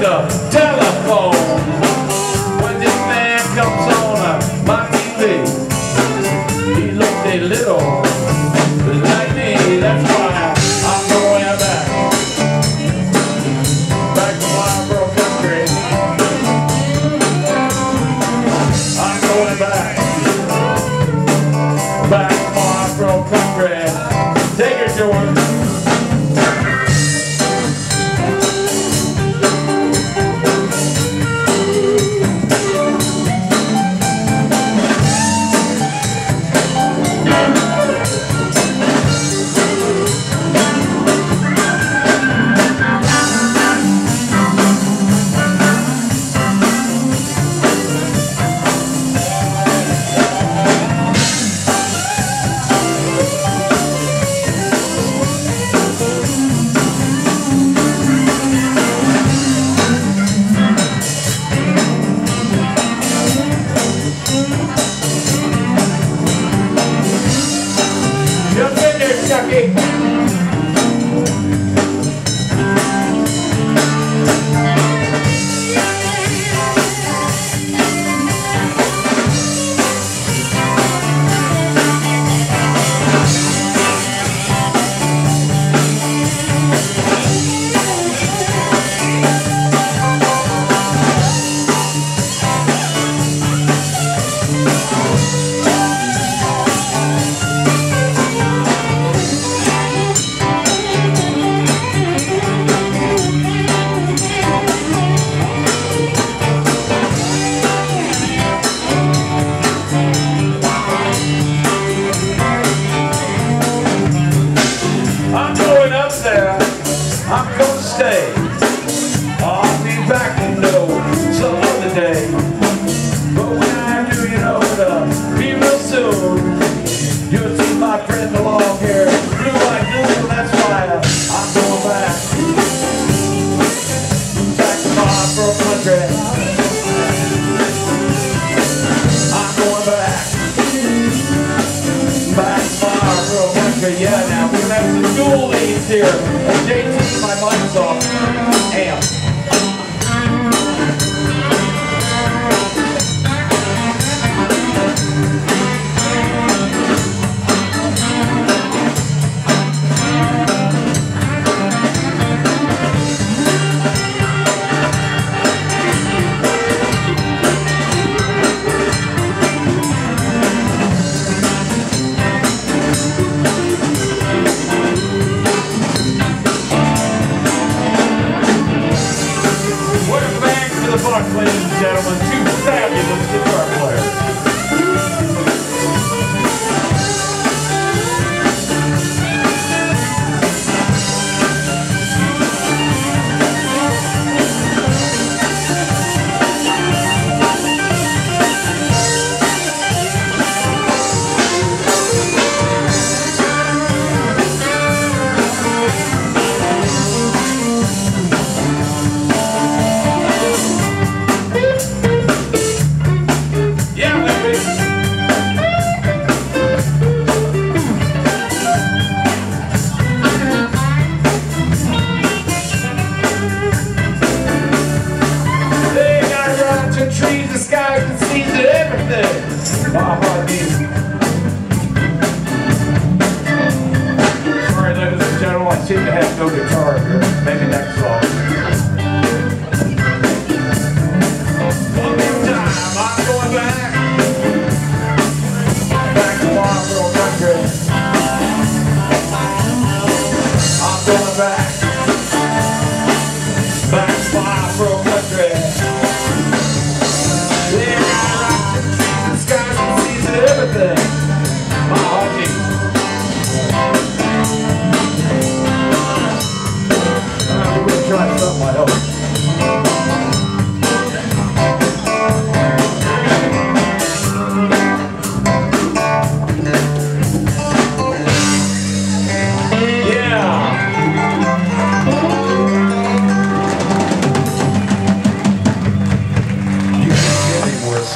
the telephone. When this man comes on my TV, he looked a little like me. That's why I'm going back. Back to my broke country. I'm going back. Back to Marlboro country. In stay. I'll be back, you know, some other day. But when I do, you know, it'll be real soon. You'll see my friend along here, blue. That's why I'm going back. Back to my country. I'm going back. Back to my country. Yeah, now we have some dual leads here. JT, my off. Amp. Gentlemen. Two fabulous right, ladies and gentlemen, I seem to have no guitar here. Maybe next song. More time, I'm going back. Back to my little country. I'm going. Back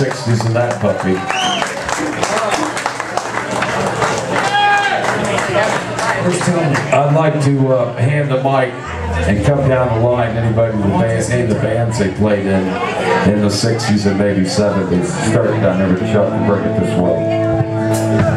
60s than that puppy. I'd like to uh, hand the mic and come down the line, anybody with the band, name the bands they played in in the 60s and maybe 70s. Start down there with Chuck and bring it this way.